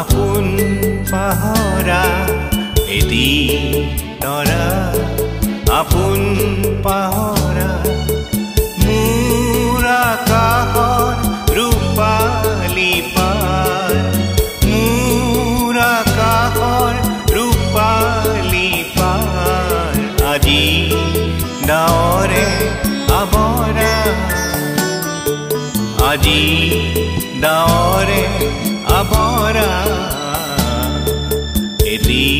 আপোন পাহৰা এটি তৰা আপোন পাহৰা মোৰ আকাশৰ ৰূপালী পাৰ। মোৰ আকাশৰ ৰূপালী পাৰ। আজি ডাৱৰে আৱৰা। আজি ডাৱৰে see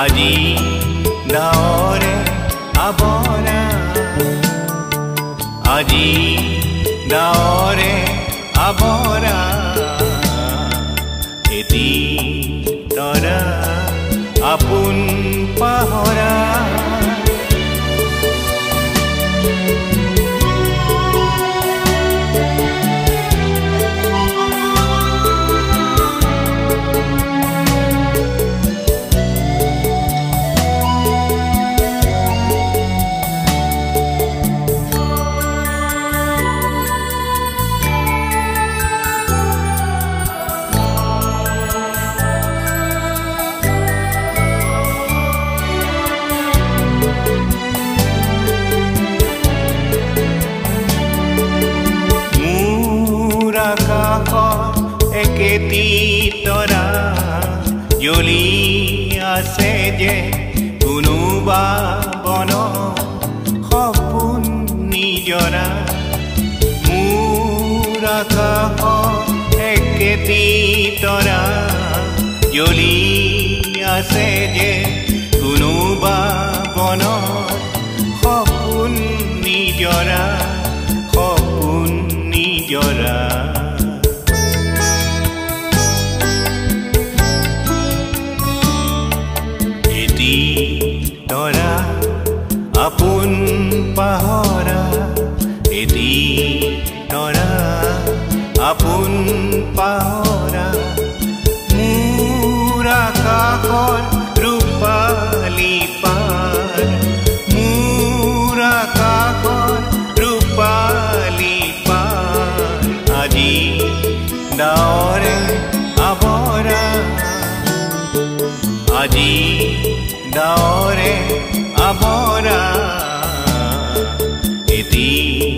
আজি ডাৱৰে আৱৰা আজি ডাৱৰে আৱৰা এটি তৰা আপোন পাহৰা মোৰ জ্বলি আছে যে কোনোবা বন সপোন নিজৰা মোৰ আকাশত একেটি তৰা জ্বলি আছে যে কোনোবা বন সপোন নিজৰা داره عباره عجیب داره عباره ایتی